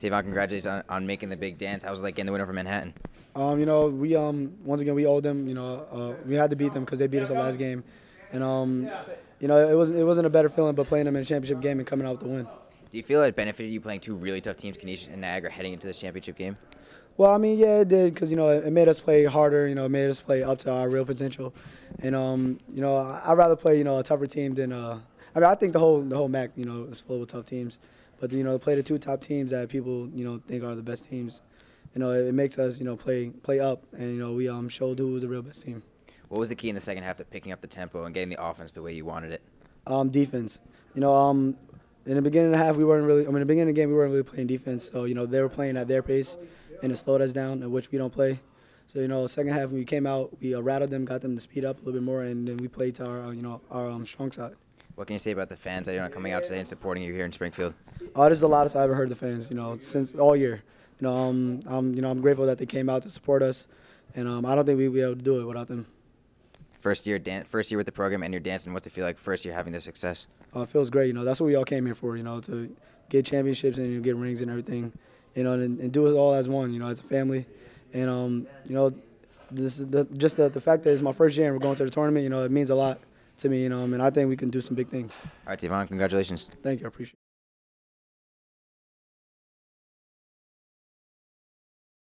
Tavon, congratulations on, on making the big dance. How was it like getting the win over Manhattan? Um, you know, we um once again we owed them. You know, uh, we had to beat them because they beat us the last game, and um, you know, it wasn't it wasn't a better feeling, but playing them in a championship game and coming out with the win. Do you feel it benefited you playing two really tough teams, Canisius and Niagara, heading into this championship game? Well, I mean, yeah, it did because you know it made us play harder. You know, it made us play up to our real potential, and um, you know, I- I'd rather play you know a tougher team than uh. I mean, I think the whole the whole MAAC you know is full of tough teams, but you know, to play the two top teams that people you know think are the best teams, you know, it, it makes us you know play play up, and you know we um showed who was the real best team. What was the key in the second half to picking up the tempo and getting the offense the way you wanted it? Um, defense. You know, um, in the beginning of the half, we weren't really. I mean, in the beginning of the game, we weren't really playing defense. So you know, they were playing at their pace, and it slowed us down, at which we don't play. So you know, second half when we came out, we uh, rattled them, got them to speed up a little bit more, and then we played to our uh, you know our um, strong side. What can you say about the fans that are coming out today and supporting you here in Springfield? Oh, this is the loudest I ever heard the fans. You know, since all year. You know, um, um, you know, I'm grateful that they came out to support us, and um, I don't think we'd be able to do it without them. First year, dan- first year with the program, and you're dancing. What's it feel like first year having this success? Oh, it feels great. You know, that's what we all came here for. You know, to get championships and you know, get rings and everything. You know, and, and do it all as one. You know, as a family. And um, you know, this is the, just the, the fact that it's my first year and we're going to the tournament. You know, it means a lot to me. You know, I and mean, I think we can do some big things. All right, Tavon, congratulations. Thank you. I appreciate. it.